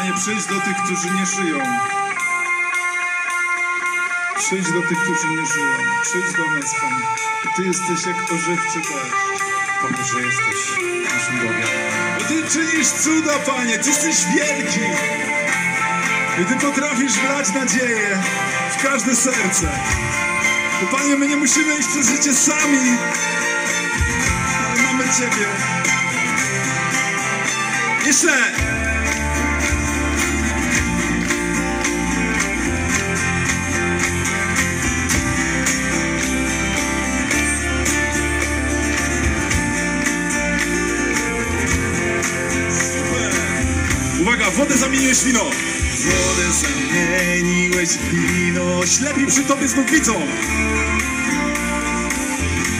Panie, przyjdź do tych, którzy nie żyją. Przyjdź do tych, którzy nie żyją. Przyjdź do nas, Panie. I Ty jesteś jak ożywczy deszcz. Powiedz, że jesteś naszym Bogiem. Bo Ty czynisz cuda, Panie. Ty jesteś wielki. I Ty potrafisz wlać nadzieję w każde serce. Bo Panie, my nie musimy iść przez życie sami, ale mamy Ciebie. Jeszcze! W wino. Wodę zamieniłeś w wino. Ślepi przy tobie znów widzą.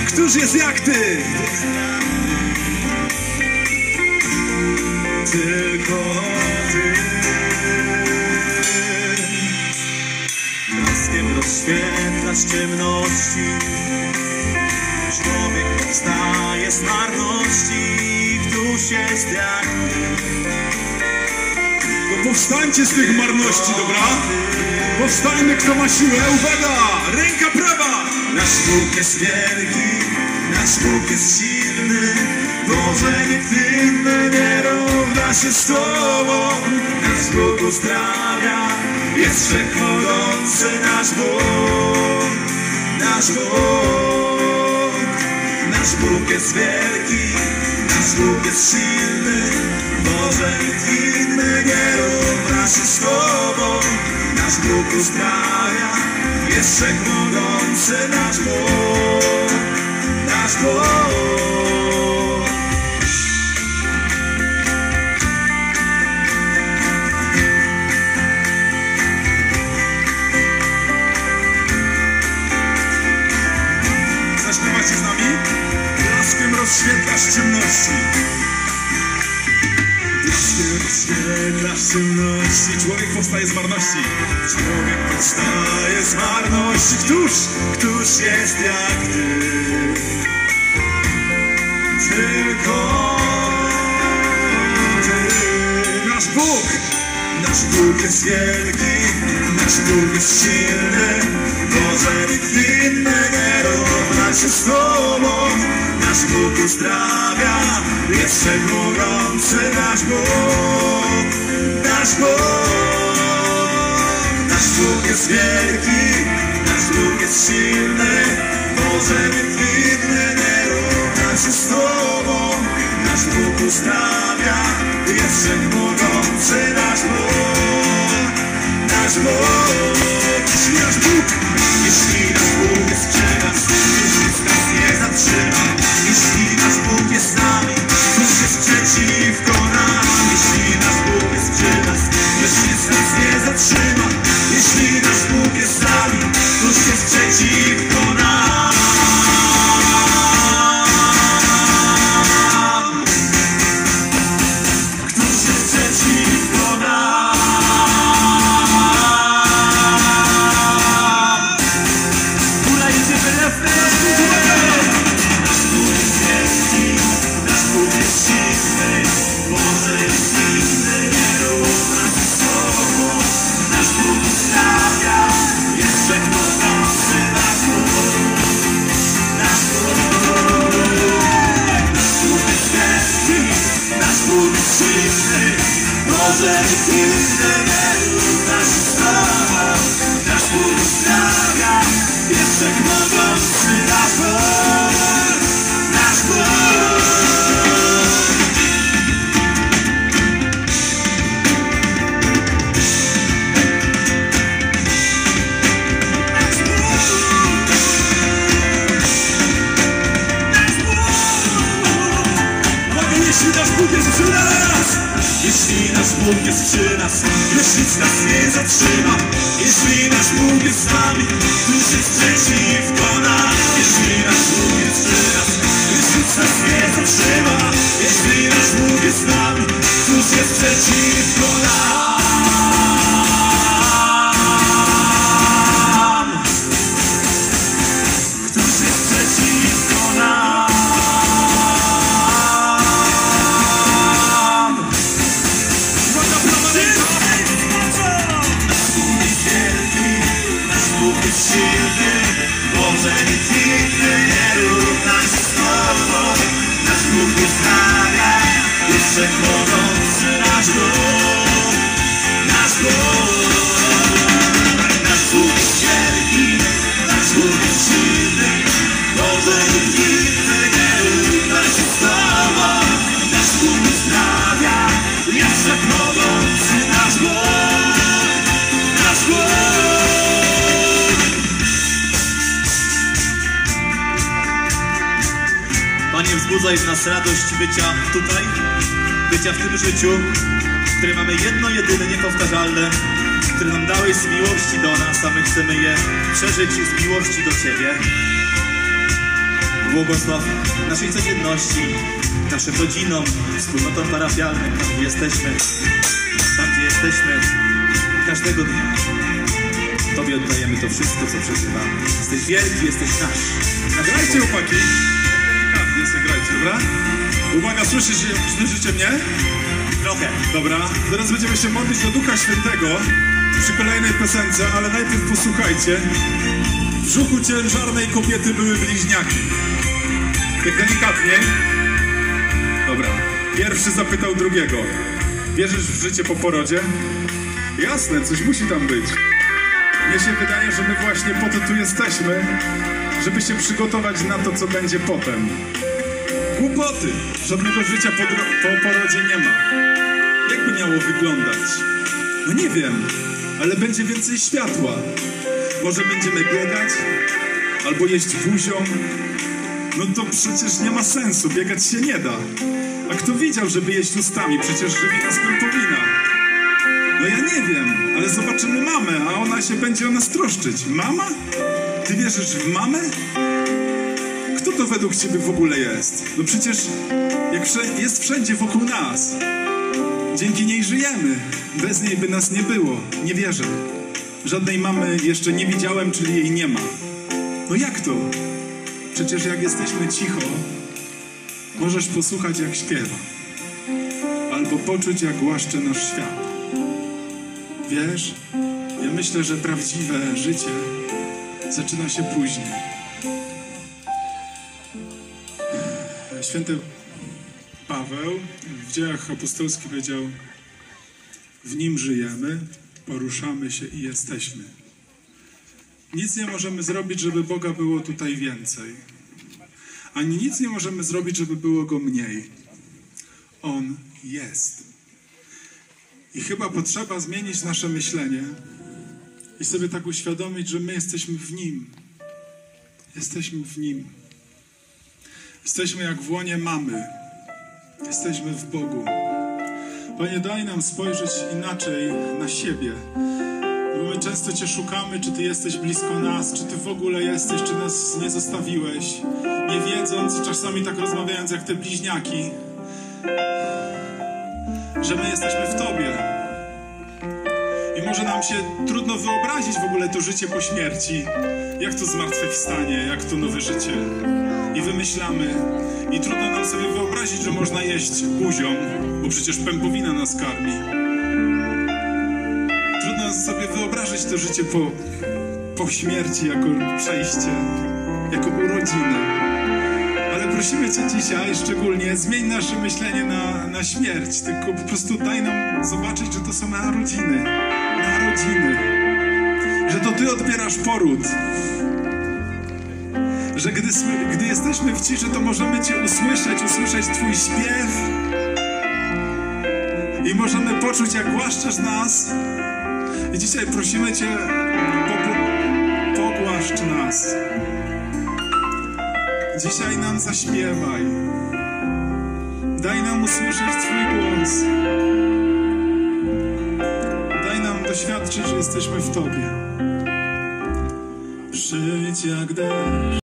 Któż jest jak ty? Tylko ty. Blaskiem rozświetlasz ciemności. Człowiek powstaje z marności. Któż jest jak powstańcie z tych marności, dobra? Powstańmy, kto ma siłę. Uwaga! Ręka prawa! Nasz Bóg jest wielki, nasz Bóg jest silny. Boże, nikt inny nie równa się z Tobą. Nasz Bóg uzdrawia, jest wszechmogący nasz Bóg. Nasz Bóg, nasz Bóg jest wielki, nasz Bóg jest silny. Boże, nikt inny nie równa się z Tobą. Nasz Bóg uzdrawia, jest wszechmogący nasz Bóg, nasz Bóg. Rozświetlasz ciemności. Blaskiem rozświetlasz ciemności. Człowiek powstaje z marności. Człowiek powstaje z marności. Któż, któż jest jak Ty? Tylko Ty. Nasz Bóg! Nasz Bóg jest wielki, nasz Bóg jest silny. Boże, nikt inny nie równa się z Tobą. Nasz Bóg uzdrawia, jest wszechmogący nasz Bóg. Nasz Bóg, nasz Bóg jest wielki, nasz Bóg jest silny. Boże, nikt inny nie równa się z Tobą. Nasz Bóg uzdrawia, jest wszechmogący nasz Bóg. Nasz Bóg, nie zatrzyma. Jeśli nasz Bóg jest Boże jest inny, Jeśli nasz Bóg jest przy nas, już nic nas nie zatrzyma. Jeśli nasz Bóg jest z nami, któż jest przeciwko nam? Jeśli nasz Bóg jest przy nas, już nic nas nie zatrzyma. Jeśli nasz Bóg jest z nami, któż jest przeciwko nam? you. W nas radość bycia tutaj, bycia w tym życiu, które mamy jedno, jedyne, niepowtarzalne, które nam dałeś z miłości do nas, a my chcemy je przeżyć z miłości do Ciebie. Błogosław naszej codzienności, naszym rodzinom, wspólnotom parafialnym, tam gdzie jesteśmy, tam gdzie jesteśmy, każdego dnia. Tobie oddajemy to wszystko, co przeżywamy. Jesteś wielki, jesteś nasz. nasz Grajcie, chłopaki. Delikatnie sobie grajcie, dobra? Uwaga, słyszycie, słyszycie mnie? Trochę. Dobra, teraz będziemy się modlić do Ducha Świętego przy kolejnej piosence, ale najpierw posłuchajcie. W brzuchu ciężarnej kobiety były bliźniaki. Tak delikatniej. Dobra. Pierwszy zapytał drugiego. Wierzysz w życie po porodzie? Jasne, coś musi tam być. Mnie się wydaje, że my właśnie po to tu jesteśmy, żeby się przygotować na to, co będzie potem. Głupoty! Żadnego życia po, po porodzie nie ma. Jakby miało wyglądać? No nie wiem, ale będzie więcej światła. Może będziemy biegać? Albo jeść buzią? No to przecież nie ma sensu, biegać się nie da. A kto widział, żeby jeść ustami? Przecież żywi nas pępowina. No ja nie wiem, ale zobaczymy mamę, a ona się będzie o nas troszczyć. Mama? Ty wierzysz w mamę? Kto to według ciebie w ogóle jest? No przecież jak jest wszędzie wokół nas. Dzięki niej żyjemy. Bez niej by nas nie było. Nie wierzę. Żadnej mamy jeszcze nie widziałem, czyli jej nie ma. No jak to? Przecież jak jesteśmy cicho, możesz posłuchać jak śpiewa. Albo poczuć jak łaszcze nasz świat. Wiesz, ja myślę, że prawdziwe życie zaczyna się później. Święty Paweł w dziejach apostolskich powiedział: W nim żyjemy, poruszamy się i jesteśmy. Nic nie możemy zrobić, żeby Boga było tutaj więcej. Ani nic nie możemy zrobić, żeby było go mniej. On jest. I chyba potrzeba zmienić nasze myślenie i sobie tak uświadomić, że my jesteśmy w Nim. Jesteśmy w Nim. Jesteśmy jak w łonie mamy. Jesteśmy w Bogu. Panie, daj nam spojrzeć inaczej na siebie. Bo my często Cię szukamy, czy Ty jesteś blisko nas, czy Ty w ogóle jesteś, czy nas nie zostawiłeś. Nie wiedząc, czasami tak rozmawiając jak te bliźniaki, że my jesteśmy w Tobie. I może nam się trudno wyobrazić w ogóle to życie po śmierci. Jak to zmartwychwstanie, jak to nowe życie. I wymyślamy. I trudno nam sobie wyobrazić, że można jeść buzią, bo przecież pępowina nas karmi. Trudno sobie wyobrazić to życie po, po śmierci jako przejście, jako urodziny. Ale prosimy Cię dzisiaj szczególnie, zmień nasze myślenie na, na śmierć, tylko po prostu daj nam zobaczyć, że to są narodziny. Narodziny. Że to Ty odbierasz poród. Że gdy, gdy jesteśmy w ciszy, to możemy Cię usłyszeć, usłyszeć Twój śpiew. I możemy poczuć, jak głaszczesz nas. I dzisiaj prosimy Cię, po, po, pogłaszcz nas. Dzisiaj nam zaśpiewaj. Daj nam usłyszeć Twój głos. Daj nam doświadczyć, że jesteśmy w Tobie. Przyjdź jak deszcz.